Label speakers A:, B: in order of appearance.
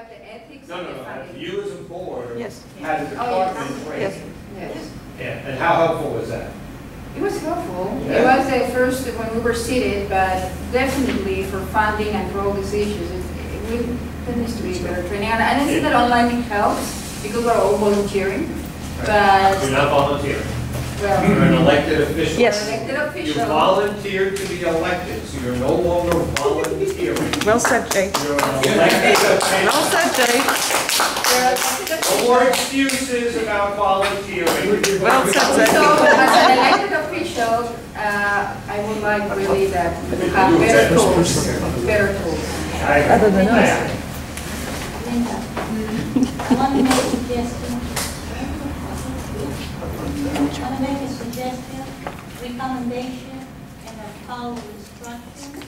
A: have the ethics.
B: No, no, no, you as a board
C: Yes.
B: had a
A: Oh, yes.
B: department training.
C: Yes.
A: Yes.
B: Yeah, and how helpful was that?
A: It was helpful. It was at first when we were seated, but definitely for funding and for all these issues, it, it will- there needs to be better training. And I think that online helps because we're all volunteering, but,
B: You're not volunteering.
A: well,
B: You're an elected official.
C: Yes.
A: we're elected
B: You
A: officials.
B: volunteered to be elected, so you're no longer volunteering.
C: Well said, Jay.
B: You're an elected
C: Well said, Jay.
A: We're elected
B: No more
A: officials.
B: excuses about volunteering.
C: Well said, Jay.
A: So as an elected official, uh, I would like really that we have better tools, better tools.
C: Other than us.
D: Linda, I want to make a suggestion. Make a suggestion, recommendation, and a follow instruction.